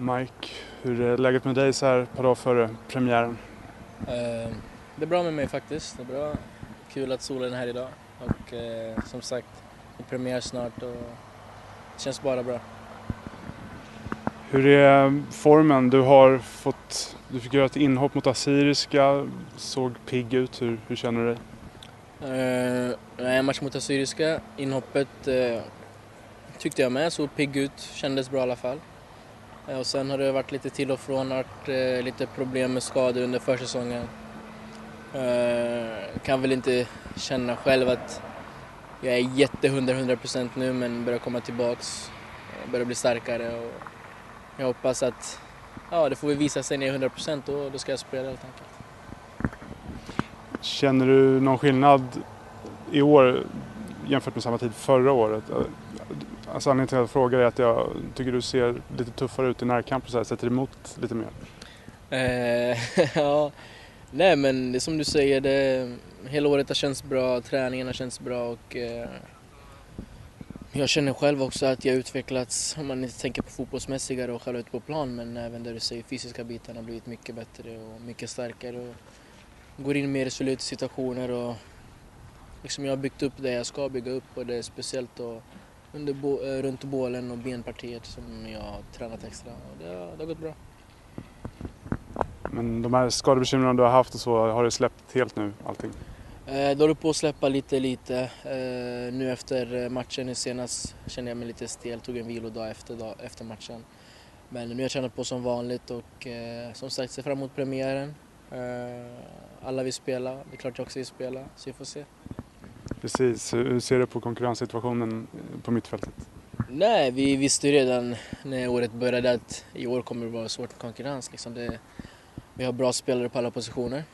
Mike, hur är läget med dig så här ett par dagar före premiären? Eh, det är bra med mig faktiskt. Det är bra. Kul att solen är här idag och eh, som sagt, det är premiär snart och det känns bara bra. Hur är formen? Du har fått, du fick göra ett inhopp mot Assyriska, såg pigg ut. Hur, hur känner du dig? Eh, nej, match mot Assyriska, inhoppet eh, tyckte jag med, såg pigg ut, kändes bra i alla fall. Eh, och sen har det varit lite till och från, varit eh, lite problem med skador under försäsongen. Eh, kan väl inte känna själv att jag är jätte 100 procent nu men börjar komma tillbaks, eh, börjar bli starkare och jag hoppas att ja, det får vi visa sig när jag är 100 procent och då ska jag spela helt enkelt. Känner du någon skillnad i år jämfört med samma tid förra året? Alltså anledningen till att jag frågar är att jag tycker du ser lite tuffare ut i närkamp och så här, sätter emot lite mer. Eh, ja, nej men det är som du säger, det, hela året har känts bra, träningen har känts bra och eh, jag känner själv också att jag utvecklats, om man inte tänker på fotbollsmässiga och själva ute på plan, men även där du säger fysiska bitarna har blivit mycket bättre och mycket starkare och går in mer resolut i situationer och liksom jag har byggt upp det jag ska bygga upp och det är speciellt att under bo, eh, runt bålen och benpartiet som jag har tränat extra och det har, det har gått bra. Men de här skadebekymren du har haft och så, har det släppt helt nu allting? Eh, det håller på att släppa lite lite. Eh, nu efter matchen senast kände jag mig lite stel, tog en vilodag efter, dag, efter matchen. Men nu har jag tränat på som vanligt och eh, som sagt ser fram emot premiären. Eh, alla vill spela, det är klart jag också vill spela, så vi får se. Precis, hur ser du på konkurrenssituationen eh, på mittfältet? Nej, vi visste ju redan när året började att i år kommer det vara svårt med konkurrens. Liksom det, vi har bra spelare på alla positioner.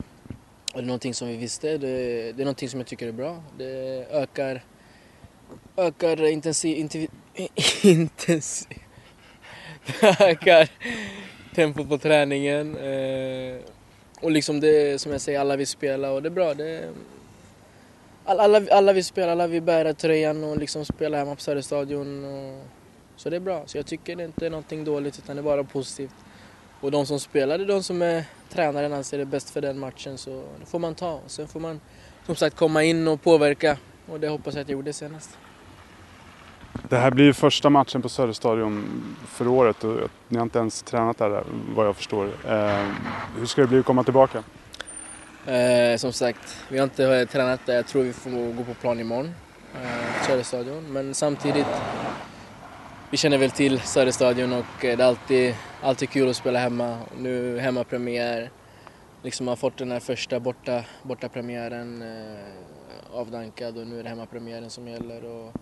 Och det är någonting som vi visste. Det, det är någonting som jag tycker är bra. Det ökar, ökar intensiv... Intensiv... intensiv det ökar tempot på träningen. Eh, och liksom det som jag säger, alla vill spela och det är bra. Det, alla, alla, alla vill spela, alla vill bära tröjan och liksom spela hemma på Söderstadion. Och, så det är bra. Så jag tycker det inte är någonting dåligt utan det är bara positivt. Och de som spelar, det är de som är tränaren anser är bäst för den matchen så det får man ta. Och sen får man som sagt komma in och påverka och det hoppas jag att jag gjorde senast. Det här blir ju första matchen på Söderstadion för året och ni har inte ens tränat där vad jag förstår. Eh, hur ska det bli att komma tillbaka? Eh, som sagt, vi har inte eh, tränat där. Jag tror vi får gå på plan imorgon eh, Söderstadion. Men samtidigt, vi känner väl till Söderstadion och eh, det är alltid, alltid kul att spela hemma. Nu hemmapremiär, liksom har fått den här första borta, borta premiären eh, avdankad och nu är det hemmapremiären som gäller. Och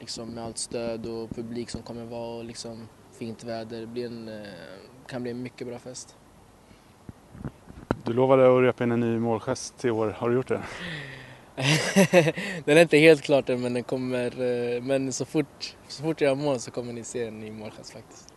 liksom med allt stöd och publik som kommer vara och liksom fint väder. Det blir en, eh, kan bli en mycket bra fest. Du lovade att repa in en ny målgest i år. Har du gjort det? den är inte helt klar än men den kommer, eh, men så fort, så fort jag har mål så kommer ni se en ny målgest faktiskt.